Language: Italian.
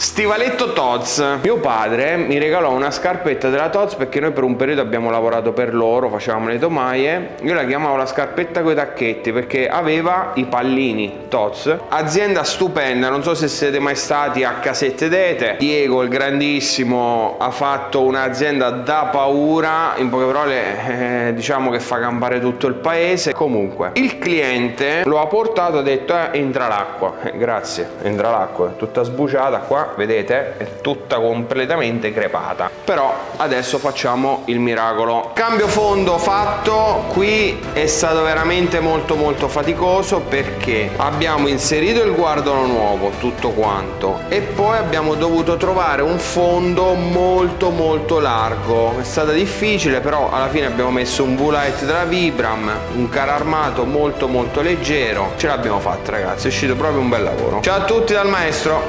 Stivaletto Toz. Mio padre mi regalò una scarpetta della Toz perché noi per un periodo abbiamo lavorato per loro, facevamo le tomaie. Io la chiamavo la scarpetta con i tacchetti perché aveva i pallini Toz. Azienda stupenda, non so se siete mai stati a Casette d'Ete. Diego, il grandissimo, ha fatto un'azienda da paura. In poche parole, eh, diciamo che fa campare tutto il paese. Comunque, il cliente lo ha portato e ha detto: eh, entra l'acqua. Eh, grazie, entra l'acqua, tutta sbuciata vedete è tutta completamente crepata. Però adesso facciamo il miracolo. Cambio fondo fatto. Qui è stato veramente molto molto faticoso perché abbiamo inserito il guardolo nuovo tutto quanto e poi abbiamo dovuto trovare un fondo molto molto largo. È stata difficile però alla fine abbiamo messo un V-Light della Vibram un caro armato molto molto leggero. Ce l'abbiamo fatta ragazzi è uscito proprio un bel lavoro. Ciao a tutti dal maestro